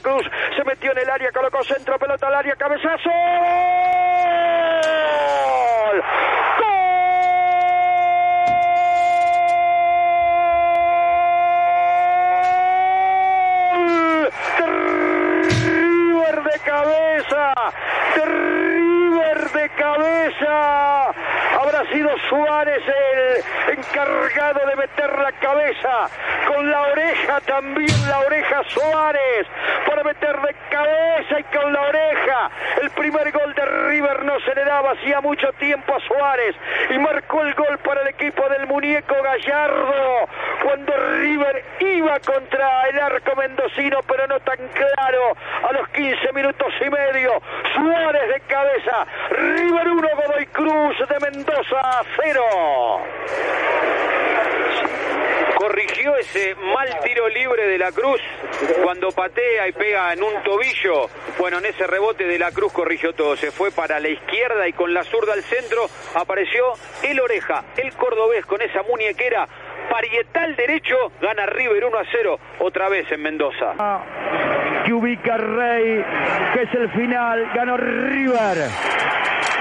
Cruz. Se metió en el área, colocó centro, pelota al área, cabezazo. cabeza. Habrá sido Suárez el encargado de meter la cabeza con la oreja también, la oreja Suárez, para meter de cabeza y con la oreja. El primer gol de River no se le daba hacía mucho tiempo a Suárez y marcó el gol para el equipo del muñeco Gallardo cuando River contra el arco mendocino, pero no tan claro. A los 15 minutos y medio, Suárez de cabeza, River 1, Godoy Cruz de Mendoza 0 corrigió ese mal tiro libre de la Cruz cuando patea y pega en un tobillo. Bueno, en ese rebote de la Cruz corrigió todo. Se fue para la izquierda y con la zurda al centro apareció el oreja, el cordobés con esa muñequera parietal derecho. Gana River 1 a 0 otra vez en Mendoza. Que ubica Rey, que es el final. Ganó River.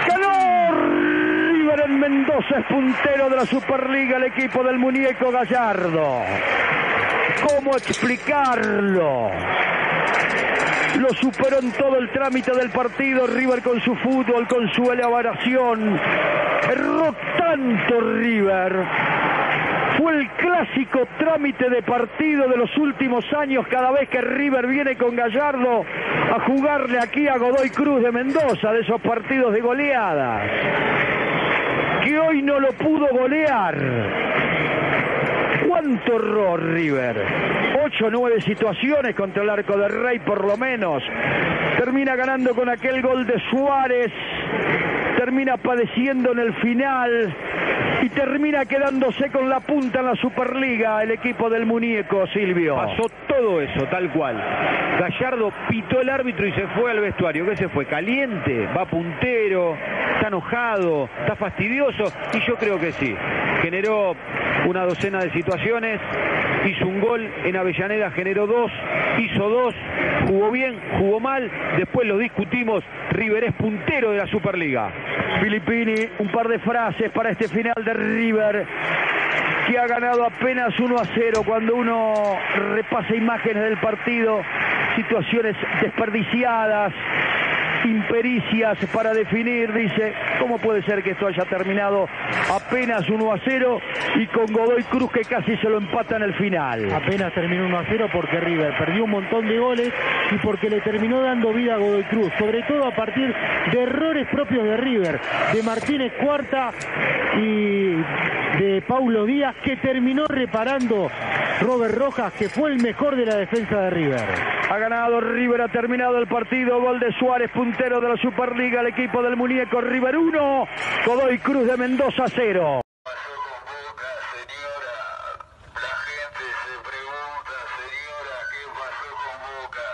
Ganó en Mendoza es puntero de la Superliga, el equipo del muñeco Gallardo. ¿Cómo explicarlo? Lo superó en todo el trámite del partido River con su fútbol, con su elaboración. Erró tanto River. Fue el clásico trámite de partido de los últimos años cada vez que River viene con Gallardo a jugarle aquí a Godoy Cruz de Mendoza, de esos partidos de goleadas que hoy no lo pudo golear. ¿Cuánto error River? Ocho o nueve situaciones contra el arco de Rey por lo menos. Termina ganando con aquel gol de Suárez. Termina padeciendo en el final y termina quedándose con la punta en la Superliga el equipo del muñeco Silvio. Pasó todo eso, tal cual. Gallardo pitó el árbitro y se fue al vestuario. ¿Qué se fue? Caliente, va puntero, está enojado, está fastidioso y yo creo que sí. Generó una docena de situaciones, hizo un gol en Avellaneda, generó dos, hizo dos, jugó bien, jugó mal, después lo discutimos, River es puntero de la Superliga. Filippini, un par de frases para este final de River que ha ganado apenas 1 a 0 cuando uno repasa imágenes del partido, situaciones desperdiciadas, impericias para definir, dice, ¿cómo puede ser que esto haya terminado apenas 1 a 0 y con Godoy Cruz que casi se lo empata en el final? Apenas terminó 1 a 0 porque River perdió un montón de goles y porque le terminó dando vida a Godoy Cruz, sobre todo a partir de errores propios de River, de Martínez Cuarta y de Paulo Díaz que terminó reparando Robert Rojas, que fue el mejor de la defensa de River. Ha ganado River, ha terminado el partido. Gol de Suárez, puntero de la Superliga, el equipo del muñeco River 1, Godoy Cruz de Mendoza 0. Boca, señora, la gente se pregunta, señora, ¿qué pasó con Boca?